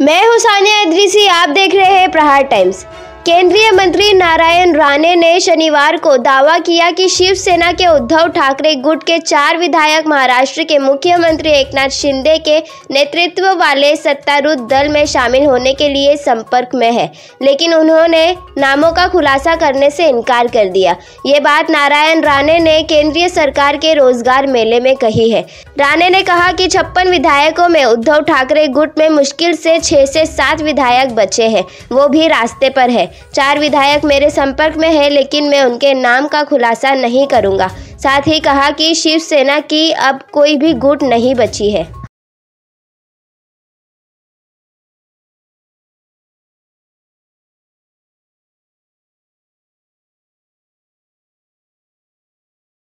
मैं हुसानिया इद्रीसी आप देख रहे हैं प्रहार टाइम्स। केंद्रीय मंत्री नारायण राणे ने शनिवार को दावा किया कि शिवसेना के उद्धव ठाकरे गुट के चार विधायक महाराष्ट्र के मुख्यमंत्री एकनाथ शिंदे के नेतृत्व वाले सत्तारूढ़ दल में शामिल होने के लिए संपर्क में है, लेकिन उन्होंने नामों का खुलासा करने से इनकार कर दिया। ये बात नारायण राणे ने केंद्रीय सरकार के रोज़गार मेले में कही है। राणे ने कहा कि छप्पन विधायकों में उद्धव ठाकरे गुट में मुश्किल से छह से सात विधायक बचे हैं, वो भी रास्ते पर है। चार विधायक मेरे संपर्क में है, लेकिन मैं उनके नाम का खुलासा नहीं करूँगा। साथ ही कहा कि शिवसेना की अब कोई भी गुट नहीं बची है।